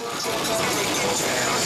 Down, down, down.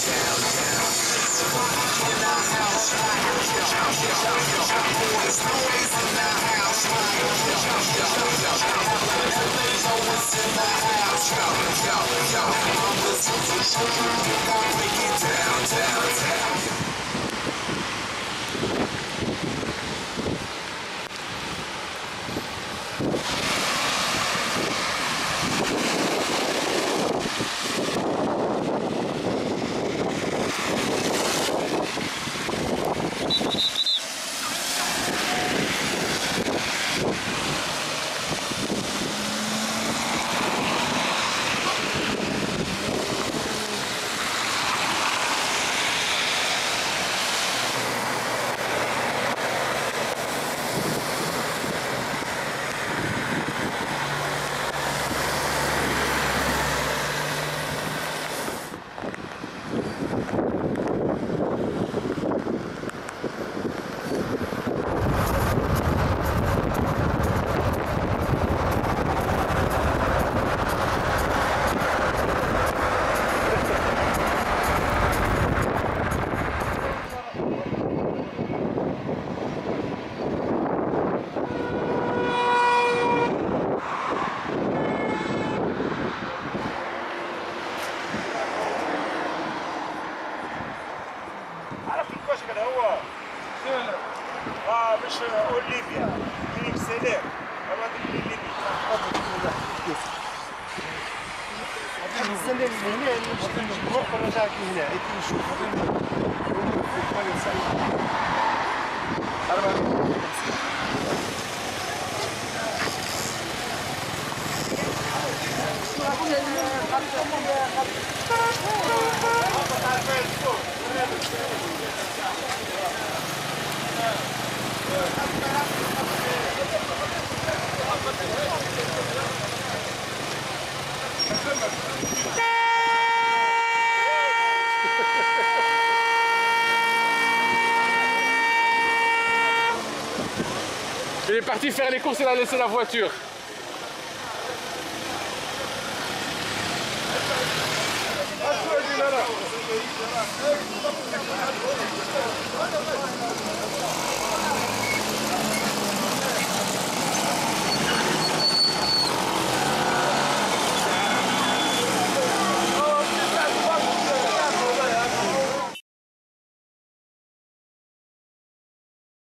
Marşı Olivia, Gülümseli. Ama Lili Sen de yine elini çıkınca bu olacak yine. Etin şu kadın. Araba. Thank you. Il est parti faire les courses, il a laissé la voiture.